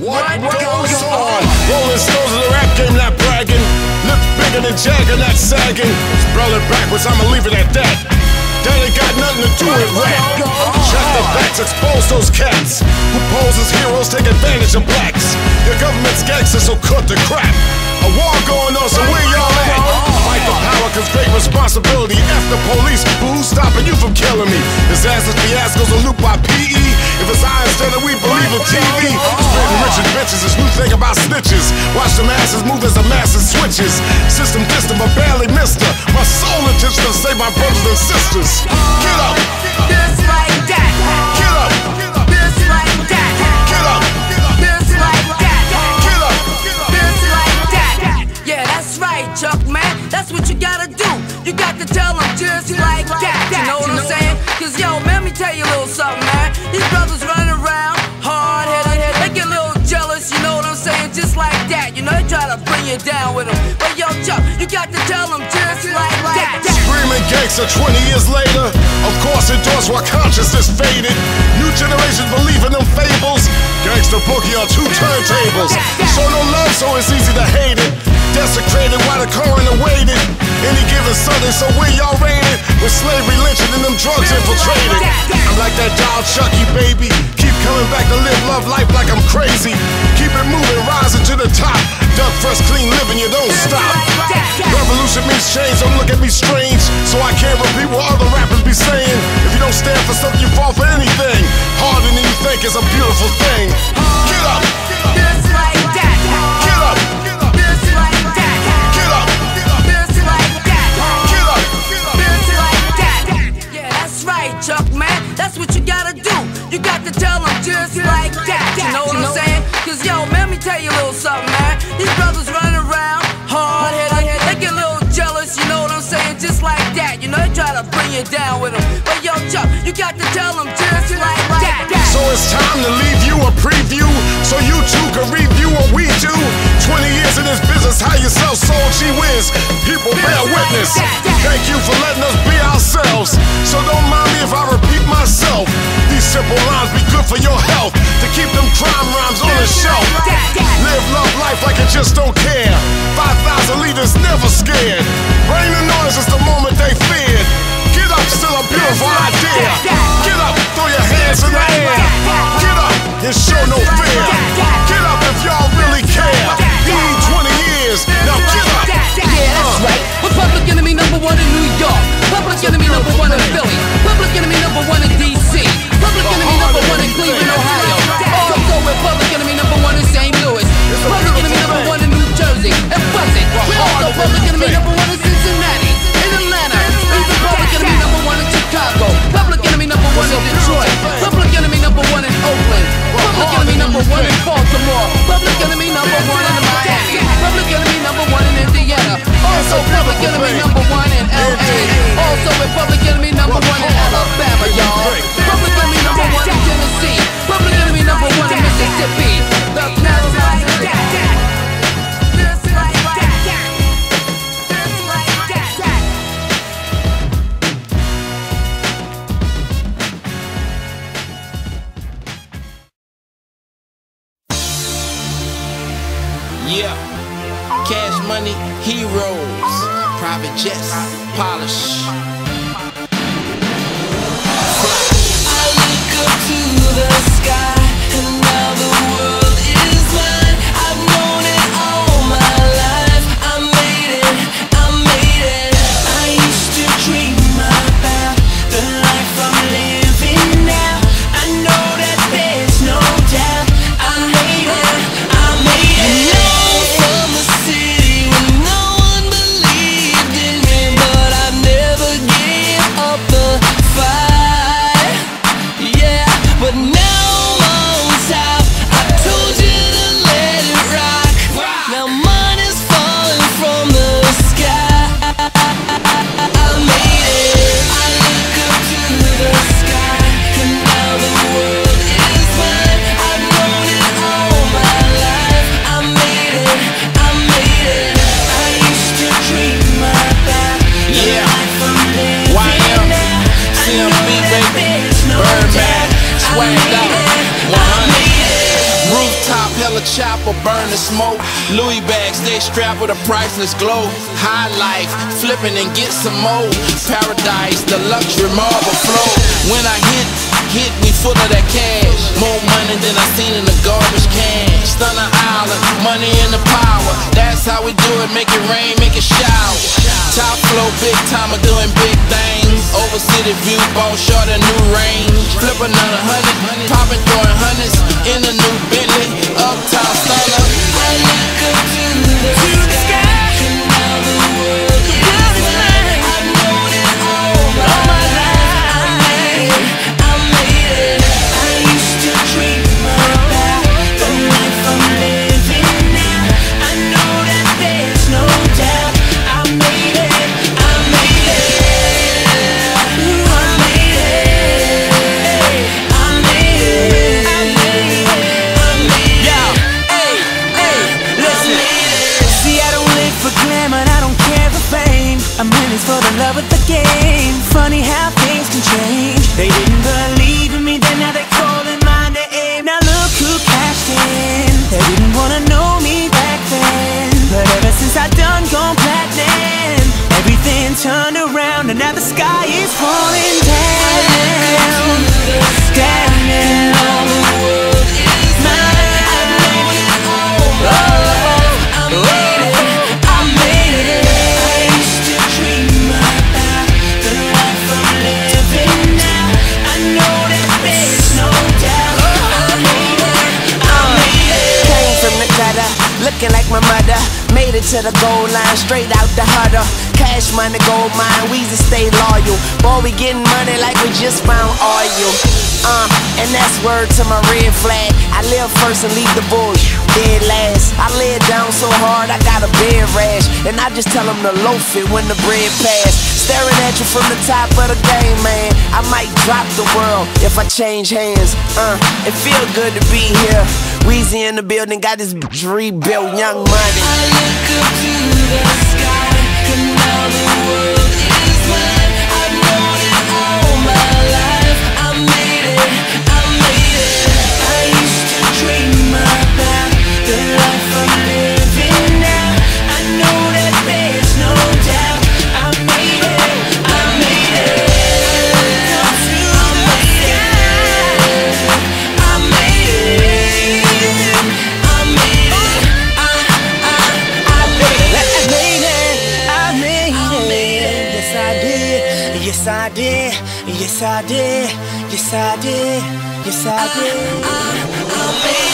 What, what goes on? Rolling stones in the rap game, not bragging. Lips bigger than Jagger, not sagging. It backwards, I'ma leave it at that. That ain't got nothing to do with rap. Check the facts, expose those cats who pose as heroes, take advantage of blacks. Your government's gangsters, so cut the crap. A war going on, so where y'all at? Fight for power, cause great responsibility. F the police, who's stopping you from killing me? Disasters, fiascos, are looped by PE. If it's I instead of we believe in TV. Spreading bitches, is new thing about snitches. Watch the masses move as the masses switches. System distant, but barely missed her. My soul intention to save my brothers and sisters. Get up! Just like try to bring you down with them. But yo, Chuck, you got to tell them just like that. Screaming gangster 20 years later. Of course, endorse while consciousness faded. New generations believe in them fables. Gangster boogie on two turntables. Show no love, so it's easy to hate it. Desecrated while the coroner waited. Any given Sunday, so where y'all rated? With slavery lynching and them drugs infiltrated. I'm like that doll Chucky, baby. Keep coming back to live love life like I'm crazy. Keep it is a beautiful thing. Get up! Just like that. Get up! Just like that. Get up! Just like that. Get up! Just like that. Yeah, that's right, Chuck, man. That's what you gotta do. You got to tell them just like that. You know what I'm saying? Cause yo, man, let me tell you a little something, man. These brothers running around, hard headed, they get a little jealous, you know what I'm saying? Just like that. You know, they try to bring you down with them. But yo, Chuck, you got to tell them it's time to leave you a preview so you too can review what we do. 20 years in this business, how you sell soul, gee whiz. People bear witness. Thank you for letting us be ourselves. So don't mind me if I repeat myself. These simple lines be good for your health. To keep them crime rhymes on the shelf. Live love life like you just don't care. Heroes, private jets, polish. I look up to the sky, burn the smoke. Louis bags, stay strapped with a priceless glow. High life, flipping and get some more. Paradise, the luxury marble flow. When I hit, hit me full of that cash. More money than I seen in the garbage can. Stunner Island, money and the power. That's how we do it, make it rain, make it shower. Top flow, big time, I'm doing big things. Over city view, ball short a new range. Flip another hundred, popping, throwing hundreds in a new Bentley. Uptown stunner. I look up to the sky, game. Funny how things can change. They didn't believe in me, then now they're calling my name. Now look who cashed in. They didn't wanna know me back then, but ever since I done gone platinum, everything turned around, and now the sky is falling down. To the goal line, straight out the huddle. Cash money, gold mine, Weezy stay loyal. Boy, we getting money like we just found oil. Uh, and that's word to my red flag. I live first and leave the bush dead last. I lay it down so hard, I got a bed rash. And I just tell them to loaf it when the bread pass. Staring at you from the top of the game, man. I might drop the world if I change hands. Uh, it feel good to be here. Weezy in the building, got this rebuilt, young money. Up to the sky, and now the world did. Yes, I did. Yes, I did. I, I, I,